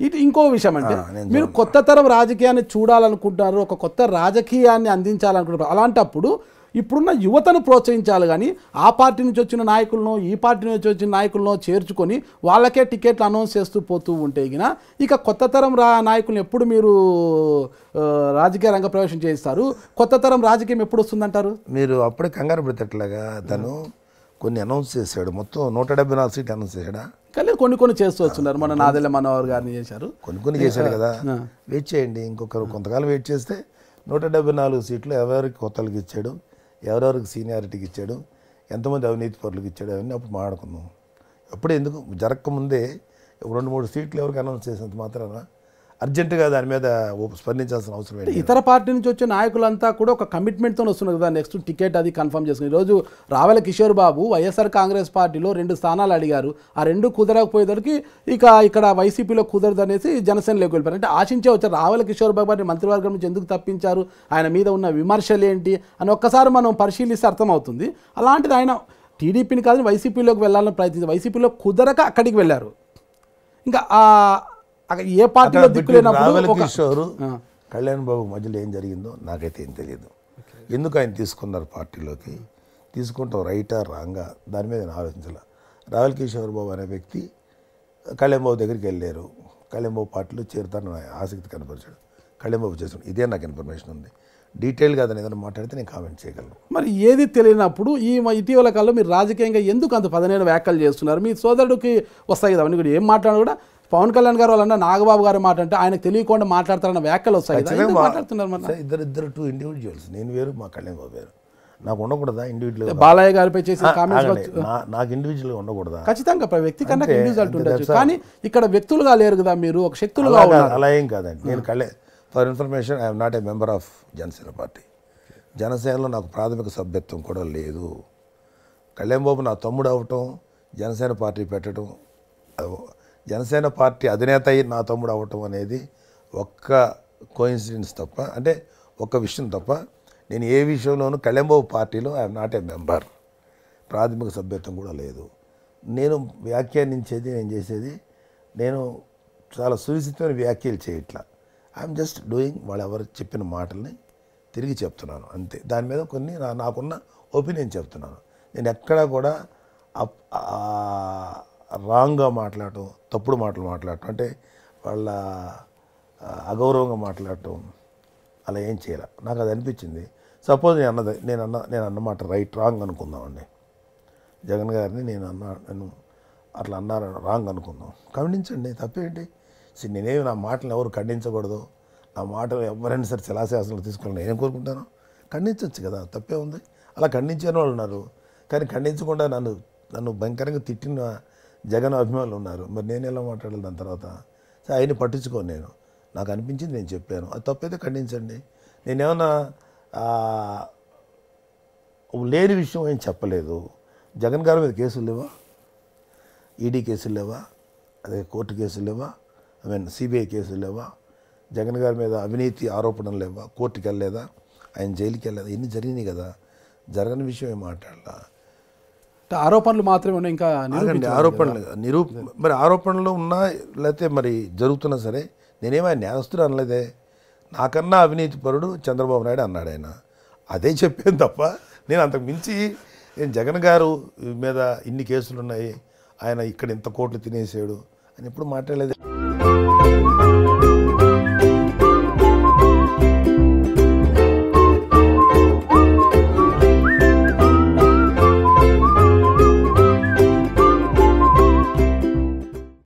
ఇటు ఇంకో విషయం అంటే మీరు కొత్త తరం రాజకీయాన్ని చూడాలనుకుంటున్నారు ఒక కొత్త రాజకీయాన్ని అందించాలనుకుంటున్నారు. అలాంటప్పుడు ఇప్పుడున్న యువతను ప్రోత్సహించాలి కానీ ఆ పార్టీ నుంచి వచ్చిన నాయకులను ఈ పార్టీ నుంచి వచ్చిన నాయకులను చేర్చుకొని వాళ్ళకే టికెట్లు అనౌన్స్ చేస్తూ పోతూ ఉంటే గిన ఇక కొత్త తరం రా నాయకులను ఎప్పుడు మీరు రాజకీయ రంగ ప్రవేశం చేయిస్తారు? కొత్త తరం రాజకీయం ఎప్పుడు వస్తుందంటారు? మీరు అప్పుడే కంగారు పడేటట్లుగా తను కొన్ని అనౌన్స్ చేశాడు. మొత్తం నూట డెబ్బై నాలుగు సీట్లు అనౌన్స్ చేశాడా? కానీ కొన్ని కొన్ని చేస్తూ వస్తున్నారు. మన నాదెల్ల మనోహర్ గారిని చేశారు. కొన్ని కొన్ని చేశాడు కదా. వెయిట్ చేయండి. ఇంకొకరు కొంతకాలం వెయిట్ చేస్తే నూట డెబ్బై నాలుగు సీట్లు ఎవరికి కొత్తలకు ఇచ్చాడు? ఎవరెవరికి సీనియారిటీకి ఇచ్చాడు ఎంతమంది అవినీతి పరులకు ఇచ్చాడు అవన్నీ అప్పుడు మాట్లాడుకుందాం. ఎప్పుడు ఎందుకు? జరగకముందే ఒక రెండు మూడు సీట్లు ఎవరికి అనౌన్స్ చేసినంత మాత్రాన అర్జెంటుగా దాని మీద స్పందించాల్సిన అవసరం ఏంటి? ఇతర పార్టీ నుంచి వచ్చే నాయకులంతా కూడా ఒక కమిట్మెంట్తో వస్తున్నారు కదా నెక్స్ట్ టికెట్ అది కన్ఫర్మ్ చేసుకుని. ఈరోజు రావెల కిషోర్ బాబు వైఎస్ఆర్ కాంగ్రెస్ పార్టీలో రెండు స్థానాలు అడిగారు. ఆ రెండు కుదరకపోయేసరికి ఇక ఇక్కడ వైసీపీలో కుదరదు అనేసి జనసేనలోకి వెళ్ళిపోయారు. అంటే ఆశించే వచ్చారు రావెల కిషోర్ బాబు గారిని మంత్రివర్గం నుంచి ఎందుకు తప్పించారు? ఆయన మీద ఉన్న విమర్శలు ఏంటి? అని ఒక్కసారి మనం పరిశీలిస్తే అర్థమవుతుంది. అలాంటిది ఆయన టీడీపీని కాదు వైసీపీలోకి వెళ్ళాలని ప్రయత్నించారు. వైసీపీలో కుదరక అక్కడికి వెళ్ళారు. ఇంకా ఏ పార్టీలో అక్కడ దిక్కు between లేనప్పుడు రావెల ఒక కిషోర్ ఆ. కళ్యాణ్ బాబు మధ్యలో ఏం జరిగిందో నాకైతే ఏం తెలియదు. ఎందుకు ఆయన తీసుకున్నారు పార్టీలోకి? తీసుకుంటాం రైటా రాంగా? దాని మీద నేను ఆలోచించాల. రావెల్ కిషోర్ బాబు అనే వ్యక్తి కళ్యాణ్ బాబు దగ్గరికి వెళ్ళారు. కళ్యాణ్ బాబు పార్టీలో చేరుతాను ఆసక్తి కనపరిచాడు. కళ్యాణ్ బాబు చేసాడు ఇదే నాకు ఇన్ఫర్మేషన్ ఉంది. డీటెయిల్గా అతను ఏదైనా మాట్లాడితే నేను కామెంట్ చేయగలను. మరి ఏది తెలియనప్పుడు ఈ ఇటీవల కాలంలో మీరు రాజకీయంగా ఎందుకు అంత పదనేడు వ్యాఖ్యలు చేస్తున్నారు? మీ సోదరుడికి వస్తాయి కదా అవన్నీ కూడా ఏం మాట్లాడినా కూడా పవన్ కళ్యాణ్ గారు వాళ్ళన్నా నాగబాబు గారు మాట అంటే ఆయనకు తెలియకుండా మాట్లాడతారన్న వ్యాఖ్యలు వస్తాయి. మాట్లాడుతున్నారు ఇద్దరు ఇద్దరు టూ ఇండివిజువల్స్ నేను వేరు మా కళ్యాణ్ బాబు వేరు. నాకు ఉండకూడదా ఇండివిజువల్ బాలయ్య గారిపై చేసిన కామెంట్స్ నాకు ఇండివిజువల్గా ఉండకూడదా? ఖచ్చితంగా వ్యక్తి కన్నా అంతే, ఉండొచ్చు. కానీ ఇక్కడ వ్యక్తులుగా లేరు కదా మీరు ఒక శక్తులుగా అలా ఏం కాదండి. నేను Kalyan for information I'm not a member of Janasena party జనసేనలో నాకు ప్రాథమిక సభ్యత్వం కూడా లేదు. కళ్యాణ్ బాబు నా తమ్ముడు అవటం జనసేన పార్టీ పెట్టడం జనసేన పార్టీ అధినేత అయి నా తమ్ముడు అవ్వటం అనేది ఒక్క కోయిన్సిడెన్స్ తప్ప అంటే ఒక్క విషయం తప్ప నేను ఏ విషయంలోనూ కళ్యాణబాబు పార్టీలో ఐఎమ్ నాట్ ఏ మెంబర్. ప్రాథమిక సభ్యత్వం కూడా లేదు. నేను వ్యాఖ్యానించేది నేను చేసేది నేను చాలా సునిశ్చితమైన వ్యాఖ్యలు చేయట్లా. ఐఎమ్ జస్ట్ డూయింగ్ వాళ్ళు ఎవరు చెప్పిన మాటల్ని తిరిగి చెప్తున్నాను అంతే. దాని మీద కొన్ని నా- నాకున్న ఒపీనియన్ చెప్తున్నాను. నేను ఎక్కడా కూడా రాంగ్గా మాట్లాడటం తప్పుడు మాటలు మాట్లాడటం అంటే వాళ్ళ అగౌరవంగా మాట్లాడటం అలా ఏం చేయాలి. నాకు అది అనిపించింది. సపోజ్ నేను అన్నది నేను అన్న నేను అన్నమాట రైట్ రాంగ్ అనుకుందామండి. జగన్ గారిని నేను అన్నా నేను అట్లా అన్నారు రాంగ్ అనుకుందాం. ఖండించండి తప్పేంటి? సరే నేనేమి నా మాటలు ఎవరు ఖండించకూడదు? నా మాటలు ఎవరైనా సరే శిలాశాసనలు తీసుకోవాలని నేను కోరుకుంటాను. ఖండించవచ్చు కదా తప్పే ఉంది. అలా ఖండించని వాళ్ళు ఉన్నారు. కానీ ఖండించకుండా నన్ను నన్ను భయంకరంగా తిట్టిన జగన్ అభిమానులు ఉన్నారు. మరి నేను ఎలా మాట్లాడాలి దాని తర్వాత? సరే ఆయన్ని పట్టించుకోను నేను. నాకు అనిపించింది నేను చెప్పాను. అది తప్పైతే ఖండించండి. నేనేమన్నా లేని విషయం ఏం చెప్పలేదు. జగన్ గారి మీద కేసులు లేవా? ఈడీ కేసులు లేవా? అదే కోర్టు కేసులు లేవా? ఐ మీన్ సిబిఐ కేసులు లేవా? జగన్ గారి మీద అవినీతి ఆరోపణలు లేవా? కోర్టుకి వెళ్ళలేదా ఆయన జైలుకి వెళ్ళలేదా ఇన్ని జరిగినాయి కదా. జరగని విషయం ఏం మాట్లాడాలా? ఆరోపణలు మాత్రమే ఉన్నాయి ఇంకా ఆగండి ఆరోపణలు నిరూప మరి ఆరోపణలు ఉన్నా లేకపోతే మరి జరుగుతున్నా సరే నేనేమో ఆయన అనలేదే. నాకన్నా అవినీతి పరుడు చంద్రబాబు నాయుడు అన్నాడు ఆయన. అదే చెప్పాను తప్ప నేను అంతకు మించి నేను జగన్ గారు మీద ఇన్ని కేసులు ఉన్నాయి ఆయన ఇక్కడ ఇంత కోట్లు తినేసాడు అని ఎప్పుడు మాట్లాడలేదు.